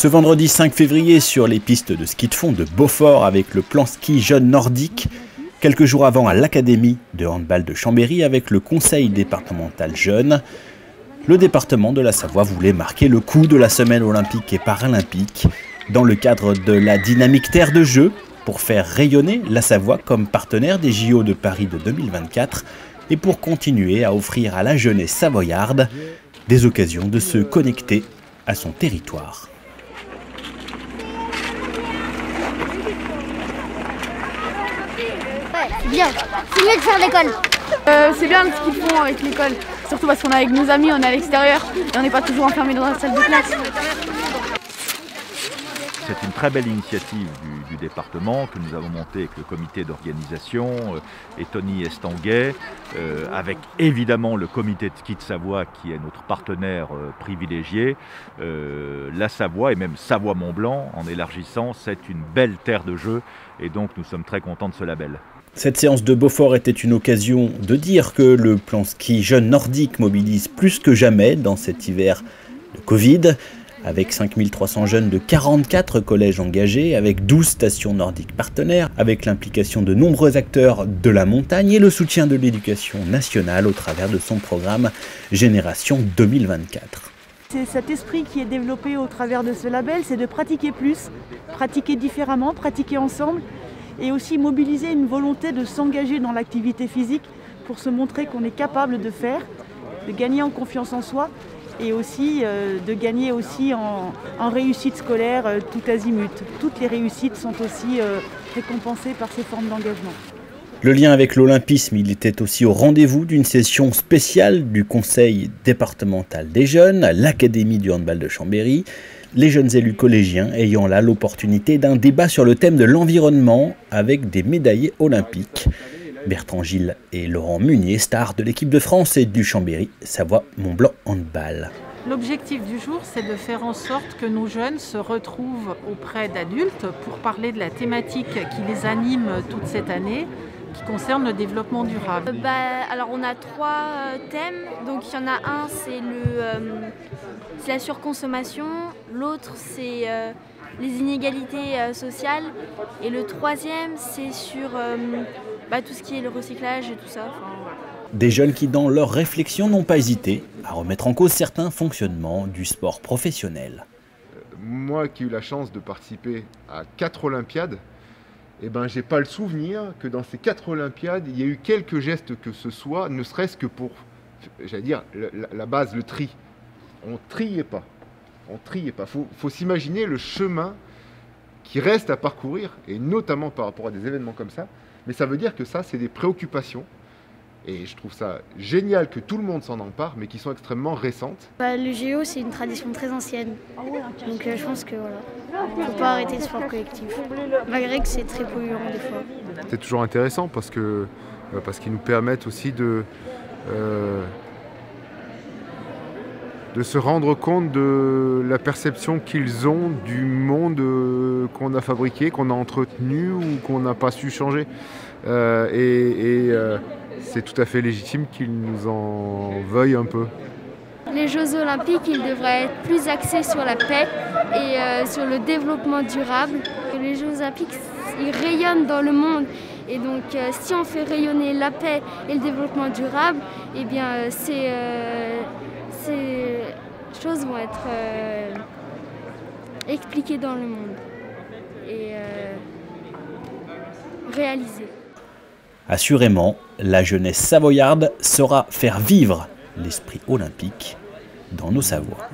Ce vendredi 5 février, sur les pistes de ski de fond de Beaufort avec le plan ski jeune nordique, quelques jours avant à l'Académie de handball de Chambéry avec le conseil départemental jeune, le département de la Savoie voulait marquer le coup de la semaine olympique et paralympique dans le cadre de la dynamique terre de jeu pour faire rayonner la Savoie comme partenaire des JO de Paris de 2024 et pour continuer à offrir à la jeunesse savoyarde des occasions de se connecter à son territoire. Bien. C'est mieux de faire l'école. Euh, c'est bien ce qu'ils font avec l'école. Surtout parce qu'on est avec nos amis, on est à l'extérieur et on n'est pas toujours enfermé dans la salle de classe. C'est une très belle initiative du, département que nous avons montée avec le comité d'organisation euh, et Tony Estanguet, euh, avec évidemment le comité de ski de Savoie qui est notre partenaire privilégié. la Savoie et même Savoie-Mont-Blanc, en élargissant, c'est une belle terre de jeu et donc nous sommes très contents de ce label. Cette séance de Beaufort était une occasion de dire que le plan ski jeune nordique mobilise plus que jamais dans cet hiver de Covid, avec 5300 jeunes de 44 collèges engagés, avec 12 stations nordiques partenaires, avec l'implication de nombreux acteurs de la montagne et le soutien de l'éducation nationale au travers de son programme Génération 2024. C'est cet esprit qui est développé au travers de ce label, c'est de pratiquer plus, pratiquer différemment, pratiquer ensemble et aussi mobiliser une volonté de s'engager dans l'activité physique pour se montrer qu'on est capable de faire, de gagner en confiance en soi et aussi euh, de gagner aussi en, réussite scolaire euh, tout azimut. Toutes les réussites sont aussi euh, récompensées par ces formes d'engagement. Le lien avec l'Olympisme, il était aussi au rendez-vous d'une session spéciale du Conseil départemental des jeunes à l'Académie du handball de Chambéry les jeunes élus collégiens ayant là l'opportunité d'un débat sur le thème de l'environnement avec des médaillés olympiques. Bertrand Gilles et Laurent Munier, stars de l'équipe de France et du Chambéry, Savoie Mont-Blanc Handball. L'objectif du jour, c'est de faire en sorte que nos jeunes se retrouvent auprès d'adultes pour parler de la thématique qui les anime toute cette année, qui concerne le développement durable. Euh, bah, alors on a trois euh, thèmes. Donc il y en a un, c'est euh, la surconsommation, l'autre c'est les inégalités sociales et le troisième c'est sur bah, tout ce qui est le recyclage et tout ça. Des jeunes qui, dans leur réflexion, n'ont pas hésité à remettre en cause certains fonctionnements du sport professionnel. Moi qui ai eu la chance de participer à quatre Olympiades, eh ben, j'ai pas le souvenir que dans ces quatre Olympiades, il y a eu quelques gestes que ce soit, ne serait-ce que pour, j'allais dire, la, base, le tri. On triait pas. On triait pas. Il faut, s'imaginer le chemin qui reste à parcourir, et notamment par rapport à des événements comme ça. Mais ça veut dire que ça, c'est des préoccupations et je trouve ça génial que tout le monde s'en empare, mais qui sont extrêmement récentes. Bah, le géo, c'est une tradition très ancienne. Donc euh, je pense que voilà, faut pas arrêter le sport collectif. Malgré que c'est très polluant des fois. C'est toujours intéressant parce que euh, parce qu'ils nous permettent aussi de euh, de se rendre compte de la perception qu'ils ont du monde qu'on a fabriqué, qu'on a entretenu ou qu'on n'a pas su changer. et, c'est tout à fait légitime qu'ils nous en veuillent un peu. Les Jeux olympiques, ils devraient être plus axés sur la paix et euh, sur le développement durable. Les Jeux olympiques, ils rayonnent dans le monde. Et donc, euh, si on fait rayonner la paix et le développement durable, eh bien, euh, ces, ces, choses vont être expliquées dans le monde et réalisées. Assurément, la jeunesse savoyarde saura faire vivre l'esprit olympique dans nos savoirs.